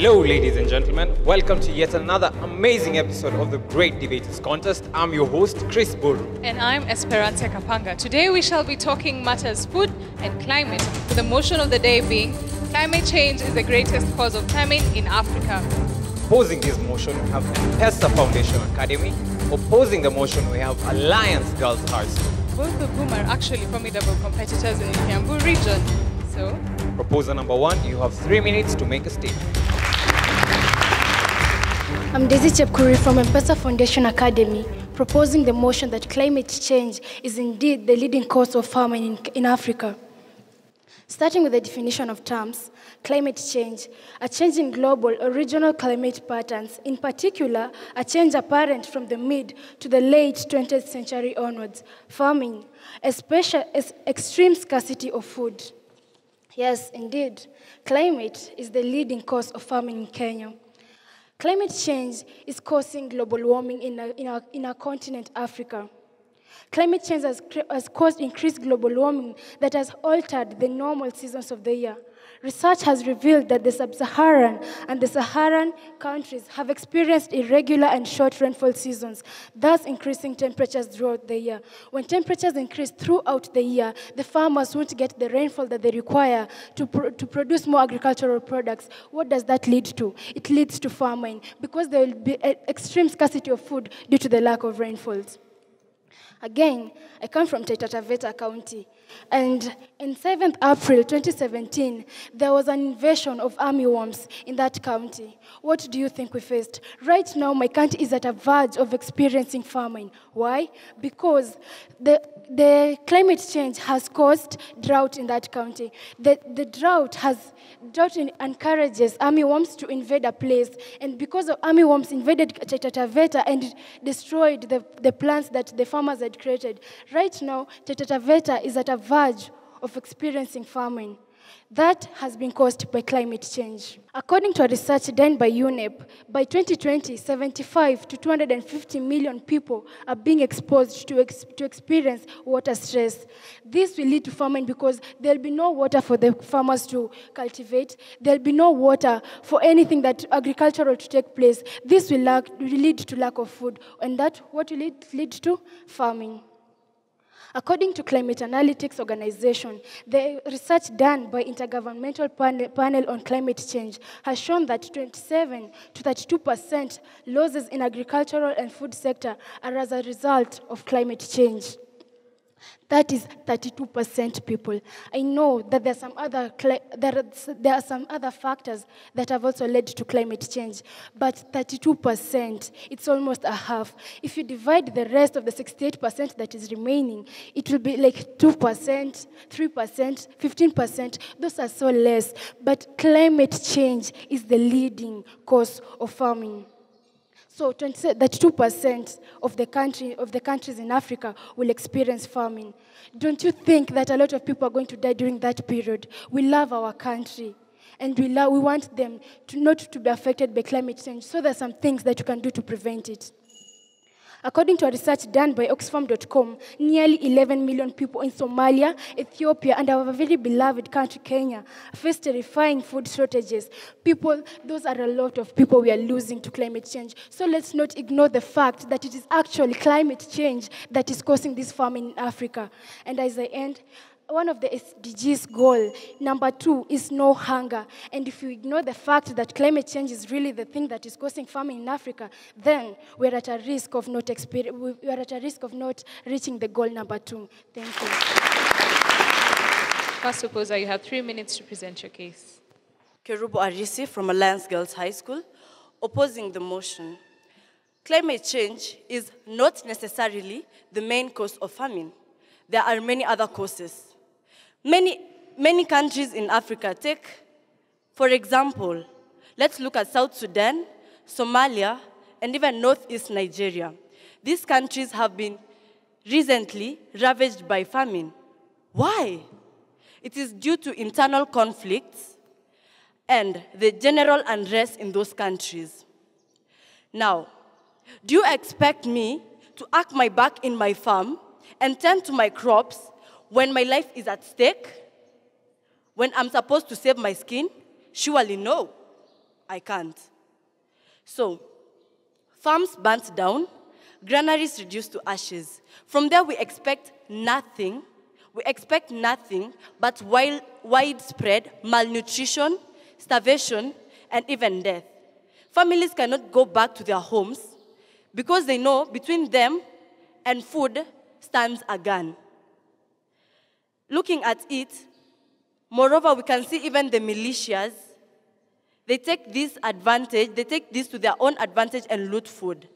Hello, ladies and gentlemen. Welcome to yet another amazing episode of the Great Debaters Contest. I'm your host, Chris Buru. And I'm Esperanza Kapanga. Today we shall be talking matters food and climate, with the motion of the day being climate change is the greatest cause of famine in Africa. Opposing this motion, we have M-Pesa Foundation Academy. Opposing the motion, we have Alliance Girls High School. Both of whom are actually formidable competitors in the Kiambu region. So, proposal number one, you have three minutes to make a statement. I'm Daisy Chepkuri from M-Pesa Foundation Academy, proposing the motion that climate change is indeed the leading cause of famine in, in Africa. Starting with the definition of terms, climate change, a change in global or regional climate patterns, in particular, a change apparent from the mid to the late 20th century onwards, farming, especially extreme scarcity of food. Yes, indeed, climate is the leading cause of famine in Kenya. Climate change is causing global warming in our, in our, in our continent, Africa. Climate change has, has caused increased global warming that has altered the normal seasons of the year. Research has revealed that the sub-Saharan and the Saharan countries have experienced irregular and short rainfall seasons, thus increasing temperatures throughout the year. When temperatures increase throughout the year, the farmers won't get the rainfall that they require to, to produce more agricultural products. What does that lead to? It leads to famine because there will be extreme scarcity of food due to the lack of rainfalls. Again, I come from Taita Taveta County. And in 7th April 2017, there was an invasion of armyworms in that county. What do you think we faced? Right now, my country is at a verge of experiencing famine. Why? Because the, the climate change has caused drought in that county. The, the drought has drought encourages armyworms to invade a place, and because of armyworms invaded Taita Taveta and destroyed the, the plants that the farmers had created, right now Taita is at a verge of experiencing famine. That has been caused by climate change. According to a research done by UNEP, by 2020, 75 to 250 million people are being exposed to, ex to experience water stress. This will lead to famine because there'll be no water for the farmers to cultivate. There'll be no water for anything that agricultural to take place. This will, lack, will lead to lack of food, and that what will lead, lead to farming. According to Climate Analytics Organization, the research done by Intergovernmental Panel, on Climate Change has shown that 27 to 32% losses in agricultural and food sector are as a result of climate change. That is 32% people. I know that there are some other there are, there are some other factors that have also led to climate change, but 32%, it's almost a half. If you divide the rest of the 68% that is remaining, it will be like 2%, 3%, 15%. Those are so less, but climate change is the leading cause of farming. So 32% of the, country, of the countries in Africa will experience famine. Don't you think that a lot of people are going to die during that period? We love our country and we, love, we want them to not to be affected by climate change. So there are some things that you can do to prevent it. According to a research done by Oxfam.com, nearly 11 million people in Somalia, Ethiopia, and our very beloved country, Kenya, face terrifying food shortages. People, those are a lot of people we are losing to climate change. So let's not ignore the fact that it is actually climate change that is causing this famine in Africa. And as I end, one of the SDGs goal, number two, is no hunger. And if you ignore the fact that climate change is really the thing that is causing famine in Africa, then we're at a risk of not we are at a risk of not reaching the goal number two. Thank you. First opposer, you have three minutes to present your case. Kerubo Arisi from Alliance Girls High School, opposing the motion. Climate change is not necessarily the main cause of famine. There are many other causes. Many, many countries in Africa take, for example, let's look at South Sudan, Somalia, and even Northeast Nigeria. These countries have been recently ravaged by famine. Why? It is due to internal conflicts and the general unrest in those countries. Now, do you expect me to act my back in my farm and tend to my crops when my life is at stake? When I'm supposed to save my skin? Surely no. I can't. So, farms burnt down, granaries reduced to ashes. From there, we expect nothing. We expect nothing but wild, widespread malnutrition, starvation, and even death. Families cannot go back to their homes because they know between them and food stands a gun. Looking at it, moreover, we can see even the militias, they take this advantage, they take this to their own advantage and loot food.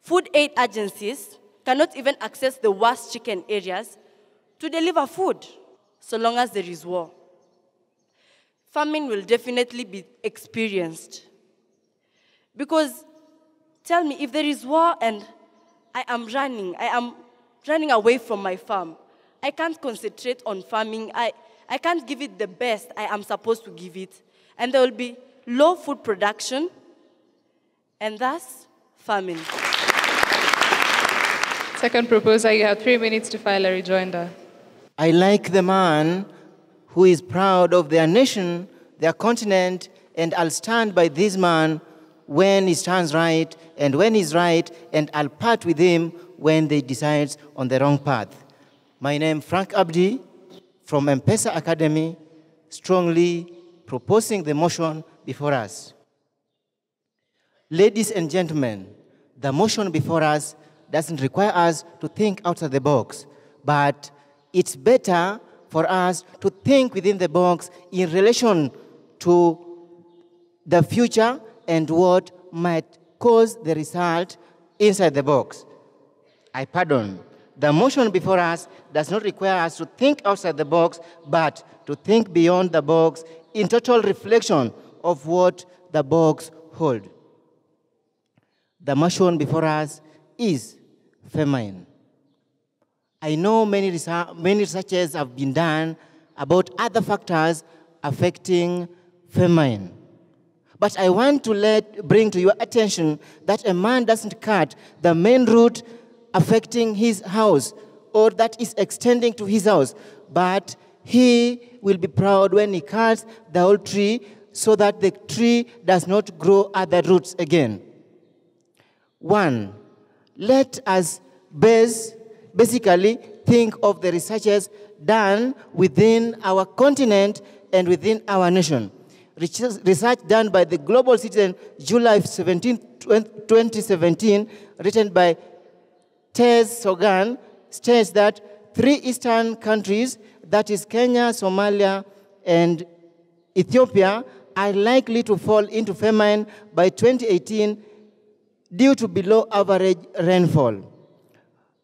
Food aid agencies cannot even access the worst chicken areas to deliver food so long as there is war. Famine will definitely be experienced. Because tell me, if there is war and I am running, I am running away from my farm, I can't concentrate on farming, I, I can't give it the best I am supposed to give it. And there will be low food production and thus famine. Second proposer, you have three minutes to file a rejoinder. I like the man who is proud of their nation, their continent, and I'll stand by this man when he stands right and when he's right, and I'll part with him when they decide on the wrong path. My name is Frank Abdi from M-Pesa Academy, strongly proposing the motion before us. Ladies and gentlemen, the motion before us doesn't require us to think outside the box, but it's better for us to think within the box in relation to the future and what might cause the result inside the box. I pardon. The motion before us does not require us to think outside the box, but to think beyond the box in total reflection of what the box holds. The motion before us is famine. I know many, research, many researches have been done about other factors affecting famine. But I want to let, bring to your attention that a man doesn't cut the main root affecting his house or that is extending to his house, but he will be proud when he cuts the whole tree so that the tree does not grow other roots again. One, let us base, basically think of the researches done within our continent and within our nation. Research done by the Global Citizen, July 17, 2017, written by Tez Sogan, states that three eastern countries, that is Kenya, Somalia, and Ethiopia, are likely to fall into famine by 2018 due to below average rainfall.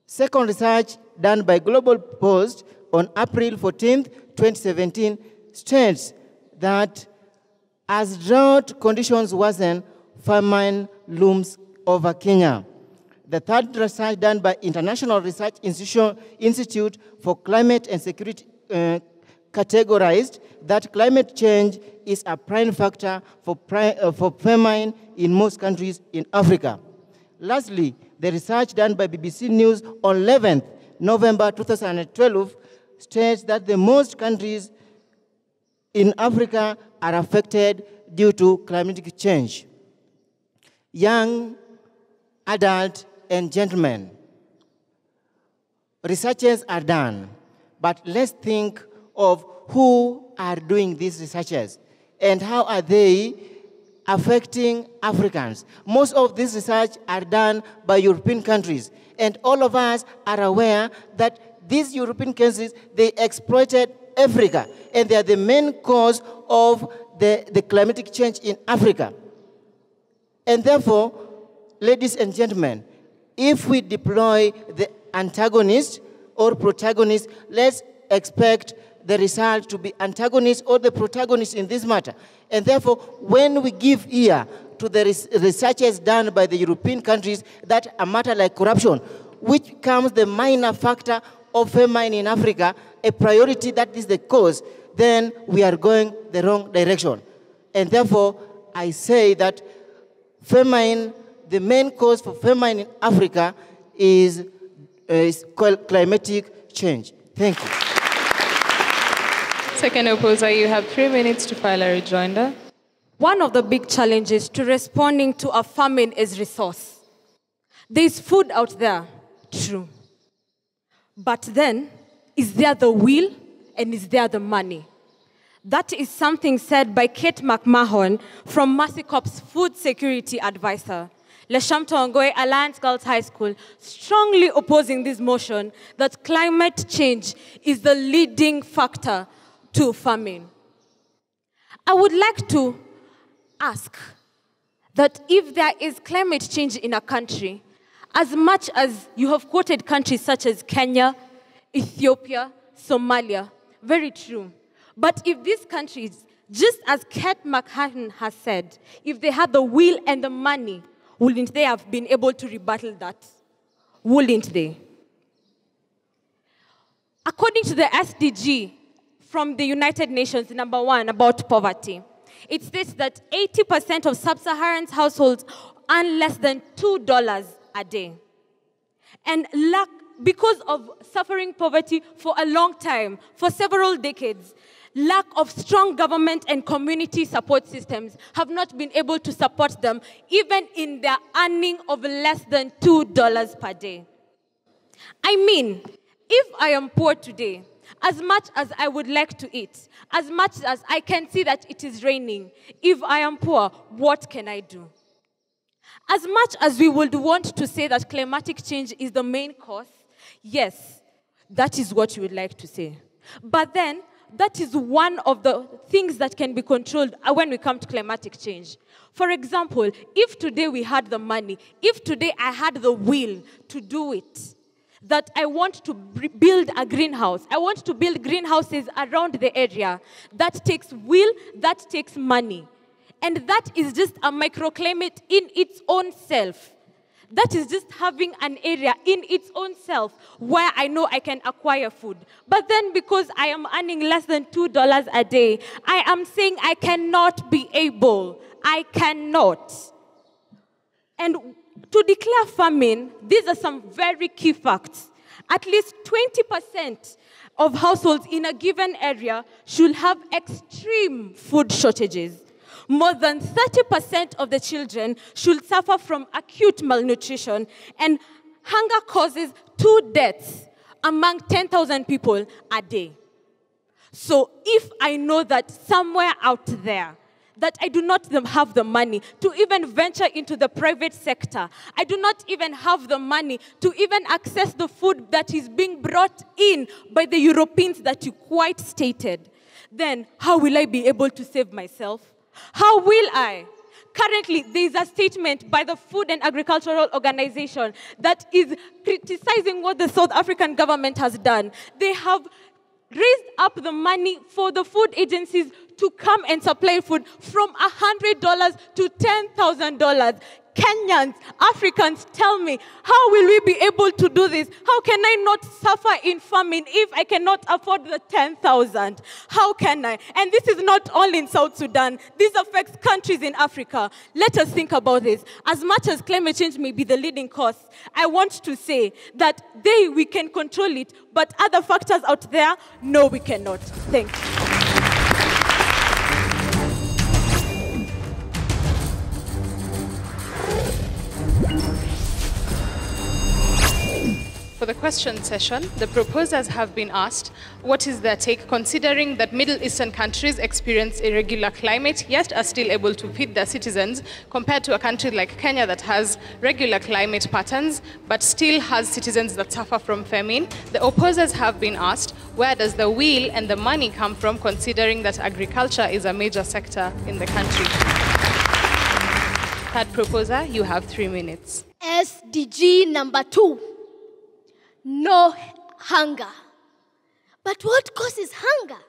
Second research done by Global Post on April 14, 2017, states that as drought conditions worsen, famine looms over Kenya. The third research done by International Research Institute for Climate and Security uh, categorized that climate change is a prime factor for, pri uh, for famine in most countries in Africa. Lastly, the research done by BBC News on 11th November 2012 states that the most countries in Africa are affected due to climatic change. Young, adult, and gentlemen, researches are done, but let's think of who are doing these researches and how are they affecting Africans. Most of this research are done by European countries, and all of us are aware that these European countries, they exploited Africa, and they are the main cause of the, the climatic change in Africa. And therefore, ladies and gentlemen, if we deploy the antagonist or protagonist, let's expect the result to be antagonist or the protagonist in this matter. And therefore, when we give ear to the researches done by the European countries that a matter like corruption, which comes the minor factor of famine in Africa, a priority that is the cause, then we are going the wrong direction. And therefore, I say that famine, the main cause for famine in Africa is, uh, is climatic change. Thank you. Second opposer, you have three minutes to file a rejoinder. One of the big challenges to responding to a famine is resource. There's food out there, true. But then, is there the will and is there the money? That is something said by Kate McMahon from Mercy Corps Food Security Advisor. Leshamto Ongoy Alliance Girls High School strongly opposing this motion that climate change is the leading factor to famine. I would like to ask that if there is climate change in a country, as much as you have quoted countries such as Kenya, Ethiopia, Somalia, very true. But if these countries, just as Kate McMahon has said, if they had the will and the money, wouldn't they have been able to rebuttal that? Wouldn't they? According to the SDG from the United Nations, number one, about poverty, it states that 80% of sub Saharan households earn less than $2 a day. And lack, because of suffering poverty for a long time, for several decades, lack of strong government and community support systems have not been able to support them, even in their earning of less than $2 per day. I mean, if I am poor today, as much as I would like to eat, as much as I can see that it is raining, if I am poor, what can I do? As much as we would want to say that climatic change is the main cause, yes, that is what you would like to say. But then, that is one of the things that can be controlled uh, when we come to climatic change. For example, if today we had the money, if today I had the will to do it, that I want to build a greenhouse, I want to build greenhouses around the area, that takes will, that takes money. And that is just a microclimate in its own self. That is just having an area in its own self where I know I can acquire food. But then because I am earning less than $2 a day, I am saying I cannot be able. I cannot. And to declare famine, these are some very key facts. At least 20% of households in a given area should have extreme food shortages more than 30% of the children should suffer from acute malnutrition, and hunger causes two deaths among 10,000 people a day. So if I know that somewhere out there, that I do not have the money to even venture into the private sector. I do not even have the money to even access the food that is being brought in by the Europeans that you quite stated. Then, how will I be able to save myself? How will I? Currently, there is a statement by the Food and Agricultural Organization that is criticizing what the South African government has done. They have raised up the money for the food agencies to come and supply food from $100 to $10,000. Kenyans, Africans, tell me, how will we be able to do this? How can I not suffer in famine if I cannot afford the 10,000? How can I? And this is not only in South Sudan. This affects countries in Africa. Let us think about this. As much as climate change may be the leading cause, I want to say that they, we can control it, but other factors out there, no, we cannot. Thank For the question session, the proposers have been asked what is their take considering that Middle Eastern countries experience irregular climate yet are still able to feed their citizens compared to a country like Kenya that has regular climate patterns but still has citizens that suffer from famine. The opposers have been asked where does the will and the money come from considering that agriculture is a major sector in the country. Third proposer, you have three minutes. SDG number two no hunger. But what causes hunger?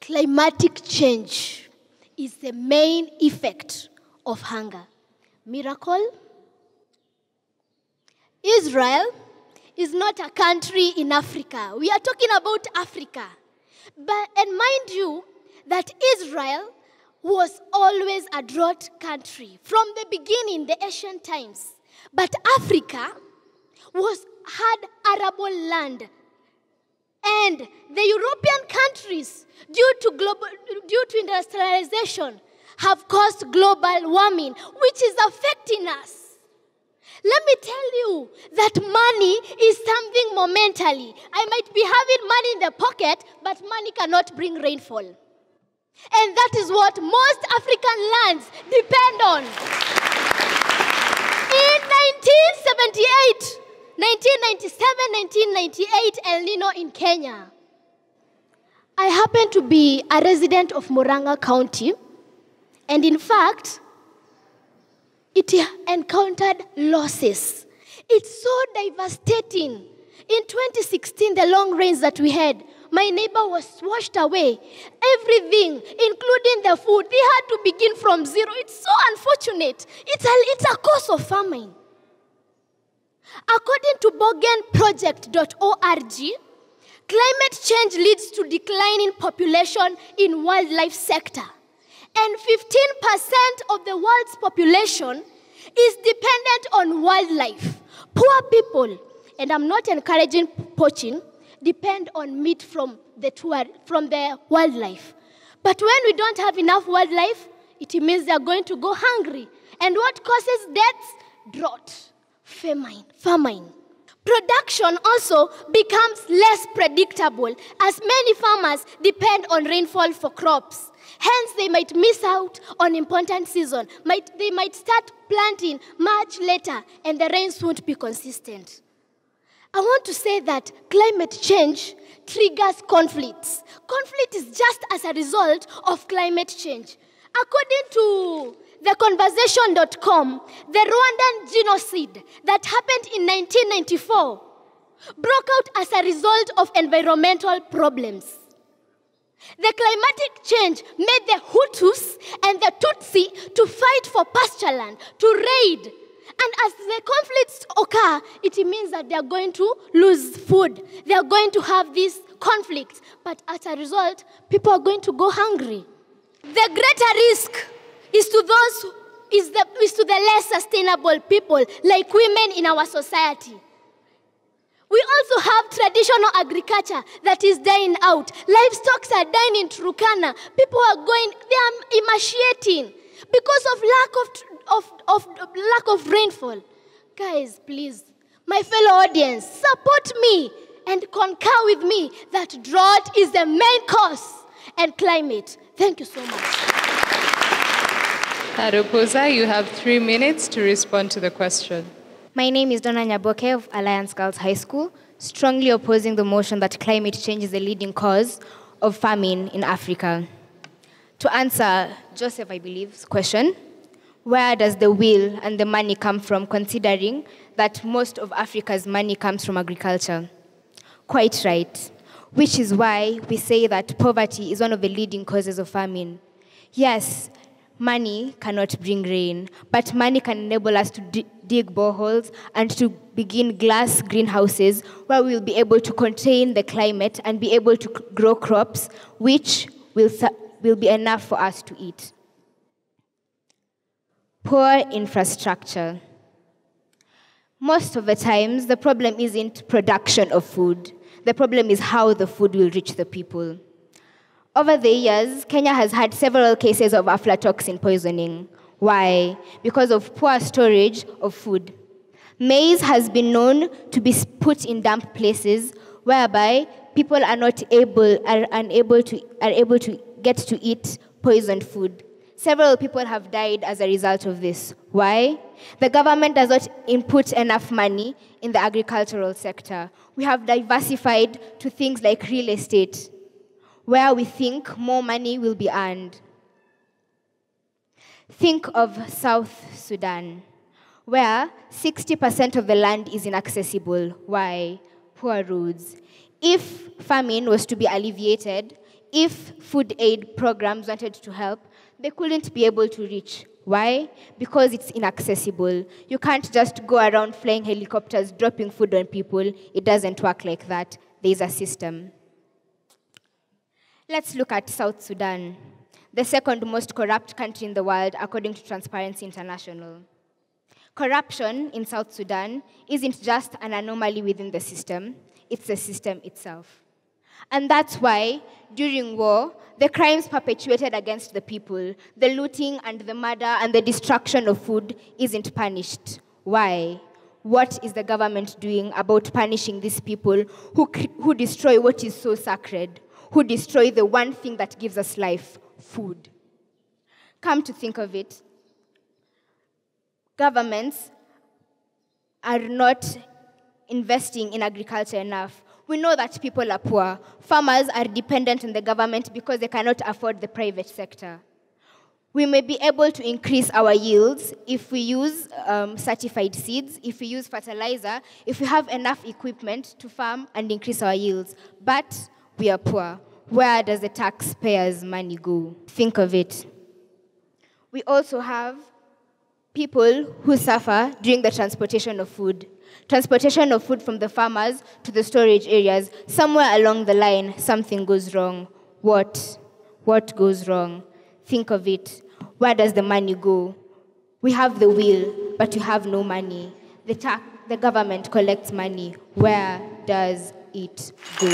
Climatic change is the main effect of hunger. Miracle? Israel is not a country in Africa. We are talking about Africa. But, and mind you, that Israel was always a drought country from the beginning, the ancient times. But Africa was had arable land. And the European countries, due to global, due to industrialization, have caused global warming, which is affecting us. Let me tell you that money is something momentarily. I might be having money in the pocket, but money cannot bring rainfall. And that is what most African lands depend on. In 1978, 1997, 1998, El Nino in Kenya. I happen to be a resident of Muranga County, and in fact, it encountered losses. It's so devastating. In 2016, the long rains that we had, my neighbor was washed away. Everything, including the food, they had to begin from zero. It's so unfortunate. It's a, it's a cause of famine. According to borgenproject.org, climate change leads to declining population in wildlife sector and 15% of the world's population is dependent on wildlife. Poor people, and I'm not encouraging poaching, depend on meat from the, from the wildlife. But when we don't have enough wildlife, it means they're going to go hungry. And what causes deaths? Drought, famine, famine. Production also becomes less predictable as many farmers depend on rainfall for crops. Hence, they might miss out on important season. Might, they might start planting much later, and the rains won't be consistent. I want to say that climate change triggers conflicts. Conflict is just as a result of climate change. According to theconversation.com, the Rwandan genocide that happened in 1994 broke out as a result of environmental problems. The climatic change made the Hutus and the Tutsi to fight for pasture land, to raid. And as the conflicts occur, it means that they are going to lose food. They are going to have these conflicts. But as a result, people are going to go hungry. The greater risk is to those is, the, is to the less sustainable people, like women in our society. We also have traditional agriculture that is dying out. Livestock are dying in Turkana. People are going, they are emaciating because of lack of, of, of, of lack of rainfall. Guys, please, my fellow audience, support me and concur with me that drought is the main cause and climate. Thank you so much. Aroposa, you have three minutes to respond to the question. My name is Donna Nyaboke of Alliance Girls High School, strongly opposing the motion that climate change is the leading cause of famine in Africa. To answer Joseph, I believe's question, where does the will and the money come from, considering that most of Africa's money comes from agriculture? Quite right, which is why we say that poverty is one of the leading causes of famine. Yes, Money cannot bring rain, but money can enable us to dig boreholes and to begin glass greenhouses where we'll be able to contain the climate and be able to grow crops which will, will be enough for us to eat. Poor infrastructure. Most of the times, the problem isn't production of food. The problem is how the food will reach the people. Over the years, Kenya has had several cases of aflatoxin poisoning. Why? Because of poor storage of food. Maize has been known to be put in damp places whereby people are not able, are unable to, are able to get to eat poisoned food. Several people have died as a result of this. Why? The government does not input enough money in the agricultural sector. We have diversified to things like real estate, where we think more money will be earned. Think of South Sudan, where 60% of the land is inaccessible. Why? Poor roads. If famine was to be alleviated, if food aid programs wanted to help, they couldn't be able to reach. Why? Because it's inaccessible. You can't just go around flying helicopters, dropping food on people. It doesn't work like that. There's a system. Let's look at South Sudan, the second most corrupt country in the world, according to Transparency International. Corruption in South Sudan isn't just an anomaly within the system, it's the system itself. And that's why, during war, the crimes perpetuated against the people, the looting and the murder and the destruction of food isn't punished. Why? What is the government doing about punishing these people who, who destroy what is so sacred, who destroy the one thing that gives us life food? Come to think of it, governments are not investing in agriculture enough. We know that people are poor. Farmers are dependent on the government because they cannot afford the private sector. We may be able to increase our yields if we use um, certified seeds, if we use fertilizer, if we have enough equipment to farm and increase our yields. But we are poor. Where does the taxpayers' money go? Think of it. We also have people who suffer during the transportation of food. Transportation of food from the farmers to the storage areas. Somewhere along the line, something goes wrong. What? What goes wrong? Think of it. Where does the money go? We have the will, but we have no money. The, ta- the government collects money. Where does it go?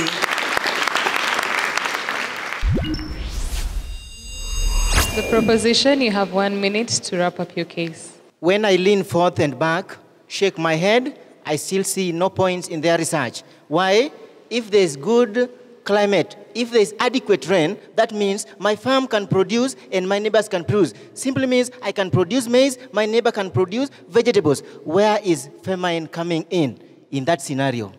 The proposition, you have one minute to wrap up your case. When I lean forth and back, shake my head, I still see no points in their research. Why? If there's good climate, if there's adequate rain, that means my farm can produce and my neighbors can produce. Simply means I can produce maize, my neighbor can produce vegetables. Where is famine coming in in that scenario?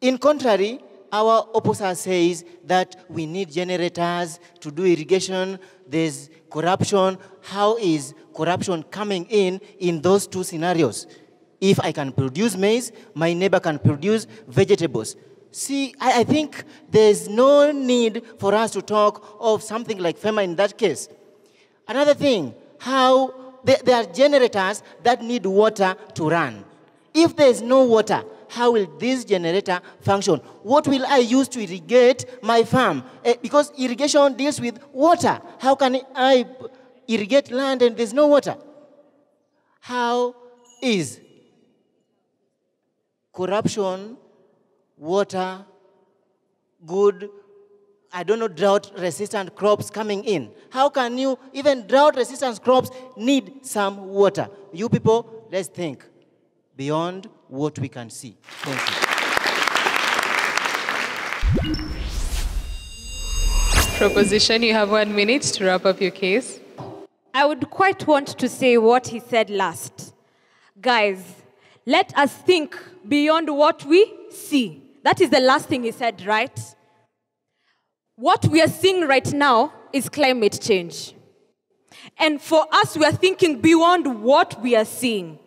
In contrary, our opposer says that we need generators to do irrigation, there's corruption. How is corruption coming in in those two scenarios? If I can produce maize, my neighbor can produce vegetables. See, I, I think there's no need for us to talk of something like FEMA in that case. Another thing, how there, there are generators that need water to run. If there's no water, how will this generator function? What will I use to irrigate my farm? Eh, because irrigation deals with water. How can I irrigate land and there's no water? How is corruption, water, good, I don't know, drought resistant crops coming in? How can you, even drought resistant crops need some water? You people, let's think beyond what we can see. Thank you. Proposition, you have one minute to wrap up your case. I would quite want to say what he said last. Guys, let us think beyond what we see. That is the last thing he said, right? What we are seeing right now is climate change. And for us, we are thinking beyond what we are seing.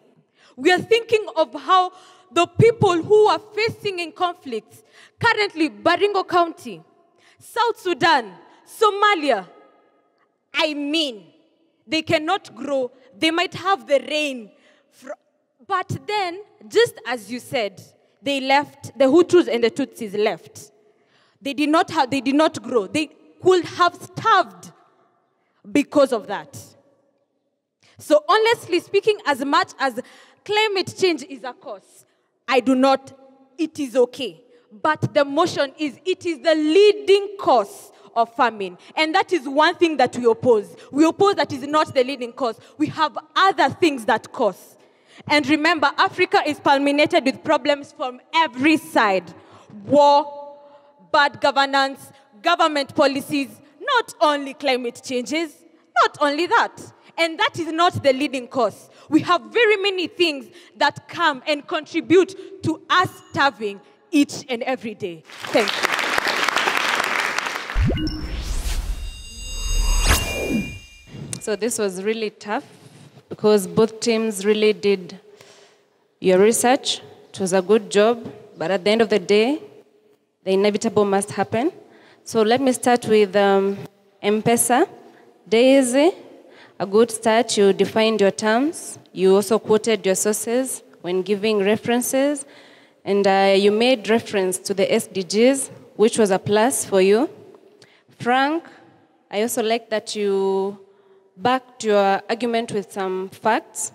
We are thinking of how the people who are facing in conflicts, currently Baringo County, South Sudan, Somalia, I mean, they cannot grow. They might have the rain. But then, just as you said, they left, the Hutus and the Tutsis left. They did not have, they did not grow. They could have starved because of that. So honestly speaking, as much as climate change is a cause. I do not, it is okay. But the motion is, it is the leading cause of famine. And that is one thing that we oppose. We oppose that is not the leading cause. We have other things that cause. And remember, Africa is culminated with problems from every side war, bad governance, government policies, not only climate changes, not only that. And that is not the leading cause. We have very many things that come and contribute to us starving each and every day. Thank you. So this was really tough because both teams really did your research. It was a good job, but at the end of the day, the inevitable must happen. So let me start with um, M-Pesa. Daisy, a good start. You defined your terms. You also quoted your sources when giving references. And uh, you made reference to the SDGs, which was a plus for you. Frank, I also like that you backed your argument with some facts.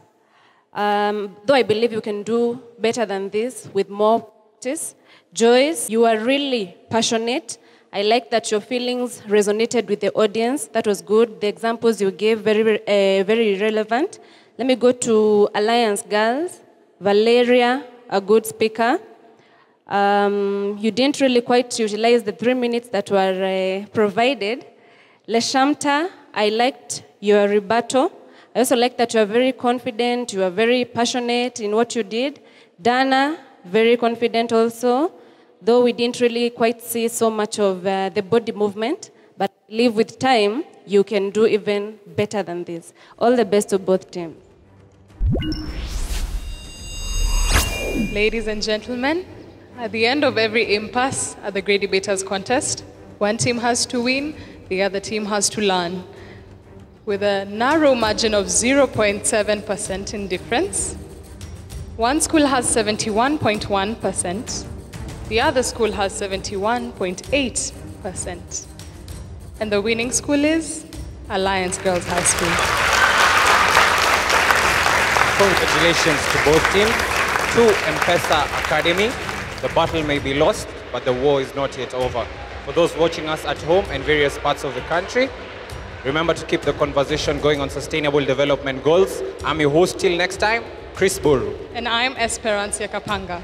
Um, though I believe you can do better than this with more practice. Joyce, you are really passionate. I like that your feelings resonated with the audience. That was good. The examples you gave, very, uh, very relevant. Let me go to Alliance Girls. Valeria, a good speaker. Um, you didn't really quite utilize the three minutes that were uh, provided. Leshamta, I liked your rebuttal. I also like that you are very confident, you are very passionate in what you did. Dana, very confident also, though we didn't really quite see so much of uh, the body movement, but live with time you can do even better than this. All the best to both teams. Ladies and gentlemen, at the end of every impasse at the Great Debaters Contest, one team has to win, the other team has to learn. With a narrow margin of 0.7% in difference, one school has 71.1%, the other school has 71.8%. And the winning school is Alliance Girls High School. Congratulations to both teams. To M-Pesa Academy, the battle may be lost, but the war is not yet over. For those watching us at home and various parts of the country, remember to keep the conversation going on sustainable development goals. I'm your host till next time, Chris Buru. And I'm Esperanza Kapanga.